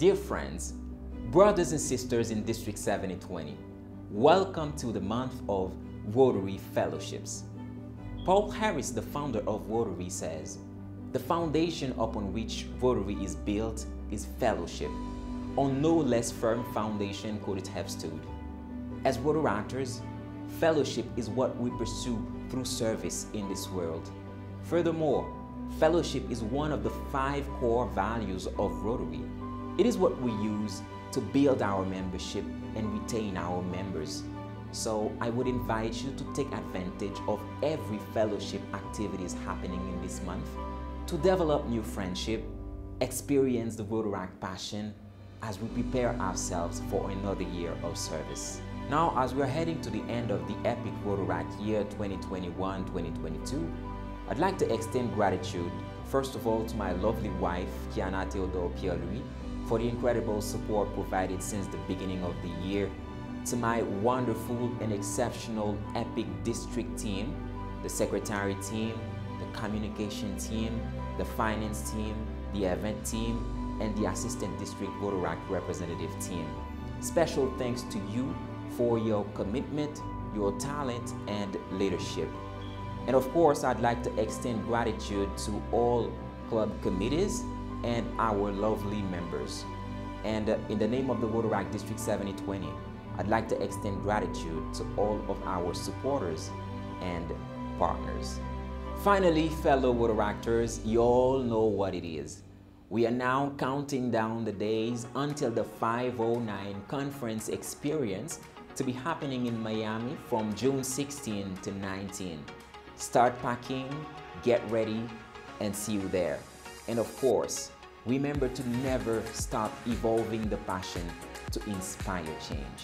Dear friends, brothers and sisters in District 7020, welcome to the month of Rotary Fellowships. Paul Harris, the founder of Rotary, says, The foundation upon which Rotary is built is fellowship. On no less firm foundation could it have stood. As Rotaractors, fellowship is what we pursue through service in this world. Furthermore, fellowship is one of the five core values of Rotary. It is what we use to build our membership and retain our members. So I would invite you to take advantage of every fellowship activities happening in this month to develop new friendship, experience the Rotaract passion as we prepare ourselves for another year of service. Now, as we're heading to the end of the epic Rotaract year 2021-2022, I'd like to extend gratitude, first of all, to my lovely wife, Kiana Theodore Pierre-Louis, for the incredible support provided since the beginning of the year, to my wonderful and exceptional epic district team, the secretary team, the communication team, the finance team, the event team, and the assistant district Rotaract representative team. Special thanks to you for your commitment, your talent, and leadership. And of course, I'd like to extend gratitude to all club committees and our lovely members. And uh, in the name of the Water Rotaract District 7020, I'd like to extend gratitude to all of our supporters and partners. Finally, fellow water Rotaractors, you all know what it is. We are now counting down the days until the 509 conference experience to be happening in Miami from June 16 to 19. Start packing, get ready, and see you there. And of course, remember to never stop evolving the passion to inspire change.